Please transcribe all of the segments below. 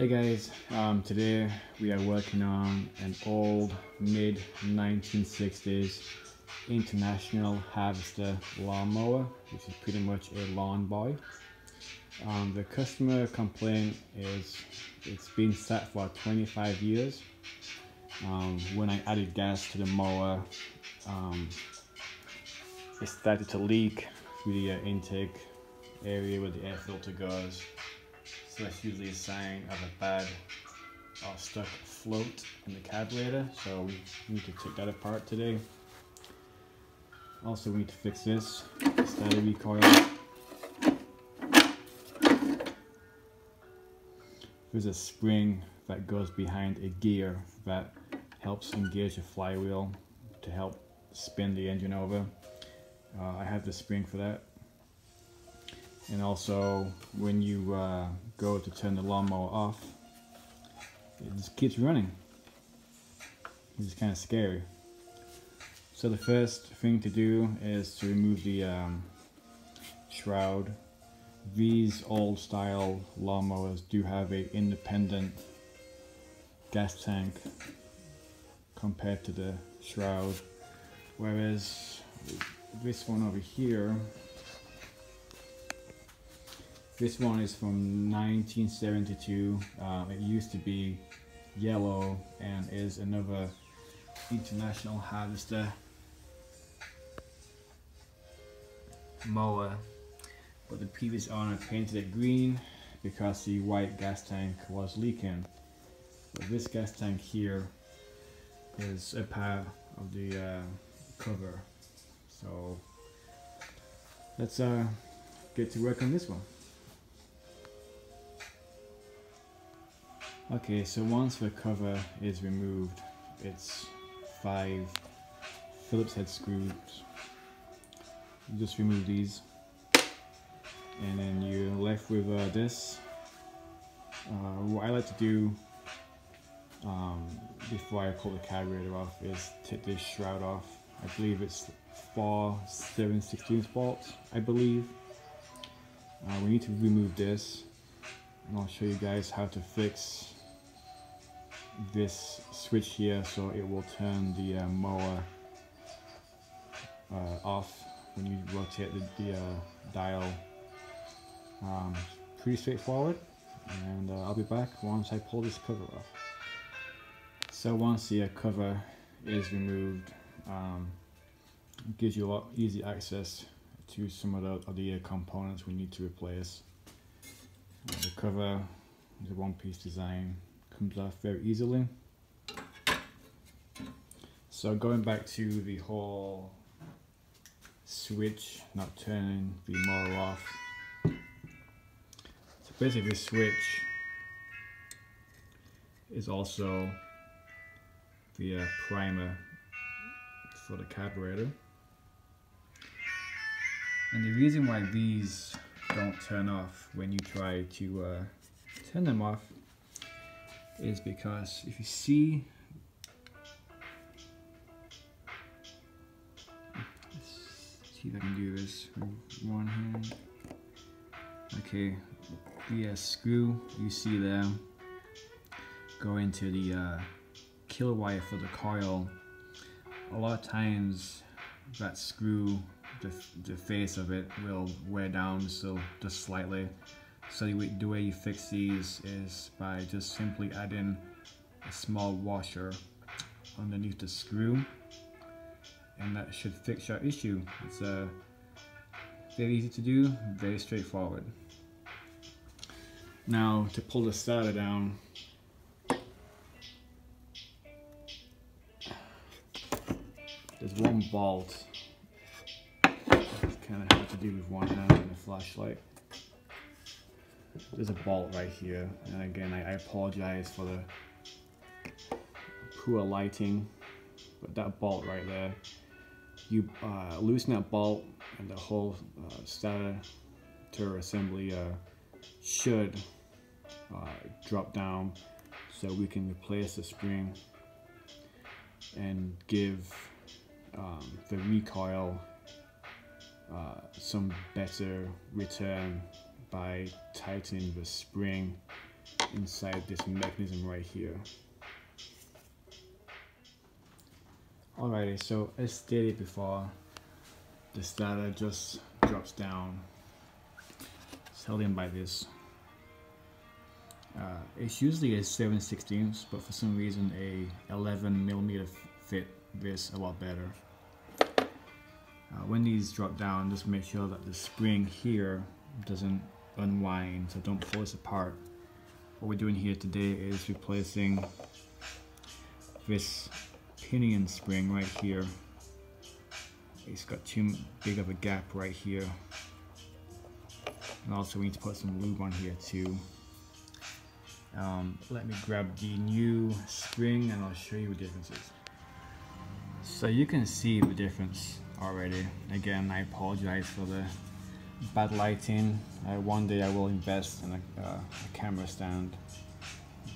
Hey guys, um, today we are working on an old mid 1960s International Harvester lawnmower, which is pretty much a lawn boy. Um, the customer complaint is it's been sat for 25 years. Um, when I added gas to the mower, um, it started to leak through the uh, intake area where the air filter goes. That's usually a sign of a bad or stuck float in the carburetor. So we need to take that apart today. Also we need to fix this starter recoil. There's a spring that goes behind a gear that helps engage the flywheel to help spin the engine over. Uh, I have the spring for that and also when you uh, go to turn the lawnmower off it just keeps running. It's kind of scary. So the first thing to do is to remove the um, shroud. These old style lawnmowers do have a independent gas tank compared to the shroud. Whereas this one over here this one is from 1972. Uh, it used to be yellow and is another International Harvester mower. But the previous owner painted it green because the white gas tank was leaking. But this gas tank here is a part of the uh, cover. So let's uh, get to work on this one. Okay, so once the cover is removed, it's five Phillips head screws. You just remove these, and then you're left with uh, this. Uh, what I like to do um, before I pull the carburetor off is take this shroud off. I believe it's 4 7 16 bolts, I believe. Uh, we need to remove this, and I'll show you guys how to fix this switch here so it will turn the uh, mower uh, off when you rotate the, the uh, dial. Um, pretty straightforward and uh, I'll be back once I pull this cover off. So once the uh, cover is removed, um, gives you a lot easy access to some of the, of the components we need to replace. the cover is a one-piece design comes off very easily. So going back to the whole switch, not turning the motor off. So basically the switch is also the uh, primer for the carburetor. And the reason why these don't turn off when you try to uh, turn them off is because if you see see if I can do this with one hand. Okay the uh, screw you see there go into the uh, wire for the coil. A lot of times that screw the, the face of it will wear down so just slightly so the way you fix these is by just simply adding a small washer underneath the screw and that should fix your issue. It's uh, very easy to do, very straightforward. Now to pull the starter down, there's one bolt. It's kind of hard to do with one hand and a flashlight there's a bolt right here. And again I, I apologize for the poor lighting but that bolt right there you uh, loosen that bolt and the whole uh, starter assembly uh, should uh, drop down so we can replace the spring and give um, the recoil uh, some better return by tightening the spring inside this mechanism right here. Alrighty, so as stated before, the starter just drops down. It's held in by this. Uh, it's usually a 7 16 but for some reason a 11 millimeter fit this a lot better. Uh, when these drop down, just make sure that the spring here doesn't unwind, so don't pull this apart. What we're doing here today is replacing this pinion spring right here. It's got too big of a gap right here. And also we need to put some lube on here too. Um, let me grab the new spring and I'll show you the differences. So you can see the difference already. Again, I apologize for the bad lighting. Uh, one day I will invest in a, uh, a, camera stand.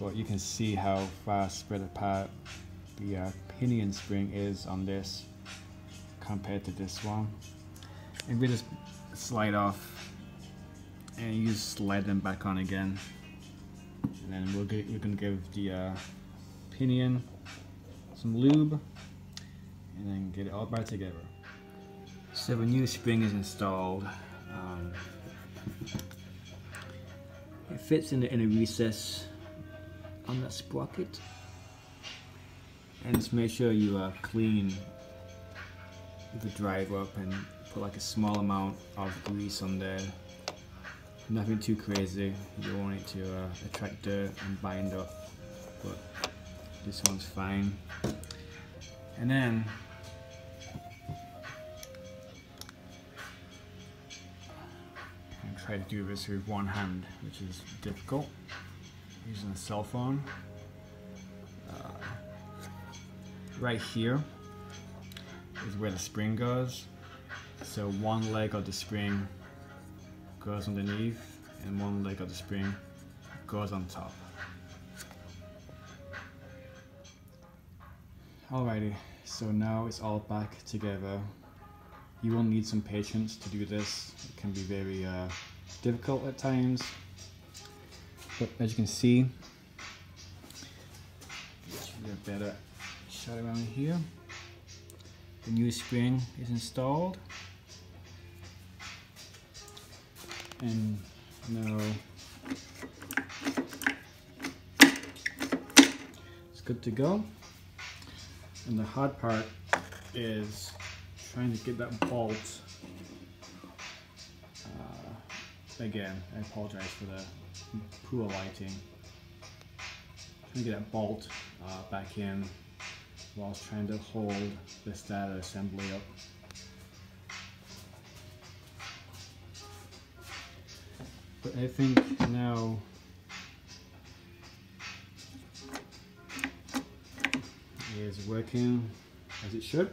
But you can see how far spread apart the uh, pinion spring is on this compared to this one. And we just slide off and you just slide them back on again. And then we'll get, we're gonna give the uh, pinion some lube and then get it all back together. So the new spring is installed. Um, it fits in, the, in a recess on that sprocket. And just make sure you uh, clean the drive up and put like a small amount of grease on there. Nothing too crazy. You don't want it to uh, attract dirt and bind up. But this one's fine. And then try to do this with one hand, which is difficult, using a cell phone. Uh, right here is where the spring goes. So one leg of the spring goes underneath and one leg of the spring goes on top. Alrighty, so now it's all back together. You will need some patience to do this. It can be very uh, difficult at times. But as you can see, better shot around here. The new spring is installed. And now it's good to go. And the hard part is trying to get that bolt Again, I apologize for the poor lighting. Trying to get that bolt uh, back in whilst trying to hold this starter assembly up. But I think now is working as it should.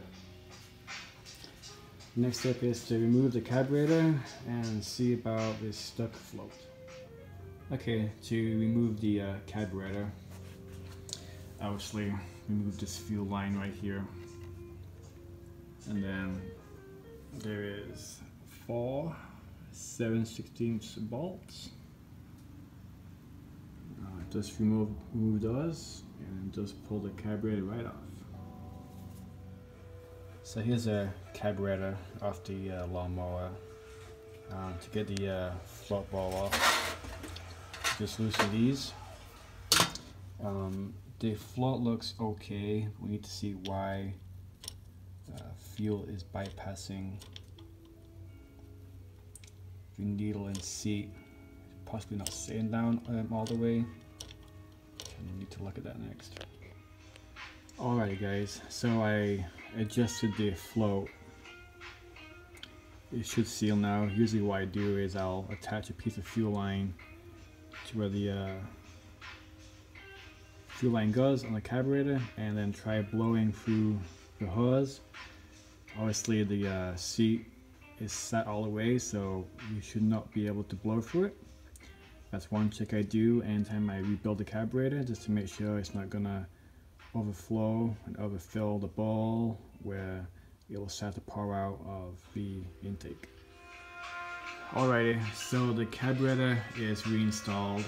Next step is to remove the carburetor and see about this stuck float. Okay, to remove the uh, carburetor, obviously remove this fuel line right here. And then there is four 7 16 bolts. Uh, just remove, remove those and just pull the carburetor right off. So here's a carburetor off the uh, lawnmower. Uh, to get the uh, float ball off, just loosen these. Um, the float looks okay. We need to see why uh, fuel is bypassing the needle and seat. Possibly not sitting down um, all the way. We need to look at that next. Alrighty guys, so I adjusted the float. It should seal now. Usually what I do is I'll attach a piece of fuel line to where the uh, fuel line goes on the carburetor and then try blowing through the hose. Obviously the uh, seat is set all the way so you should not be able to blow through it. That's one check I do anytime I rebuild the carburetor just to make sure it's not gonna overflow and overfill the bowl where it will start to pour out of the intake. Alrighty, so the carburetor is reinstalled.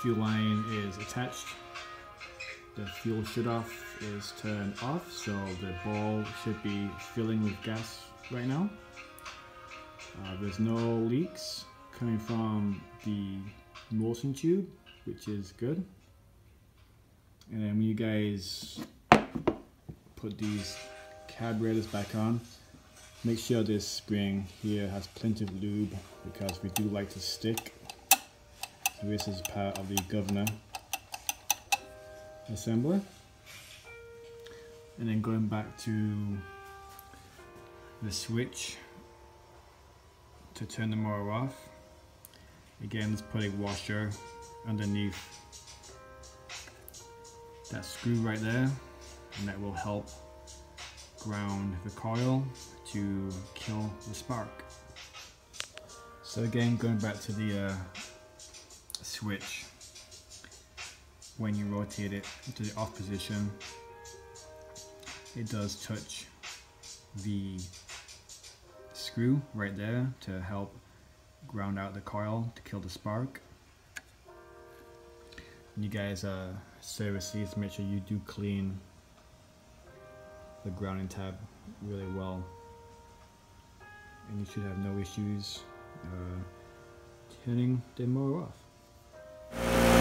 fuel line is attached. The fuel shut off is turned off, so the ball should be filling with gas right now. Uh, there's no leaks coming from the Molson tube, which is good. And then when you guys put these carburetors back on, make sure this spring here has plenty of lube because we do like to stick. So this is part of the governor assembly. And then going back to the switch to turn the motor off. Again, let's put a washer underneath that screw right there and that will help ground the coil to kill the spark. So again, going back to the uh, switch, when you rotate it to the off position, it does touch the screw right there to help ground out the coil to kill the spark. And you guys uh, service these, make sure you do clean the grounding tab really well and you should have no issues uh, turning the motor off.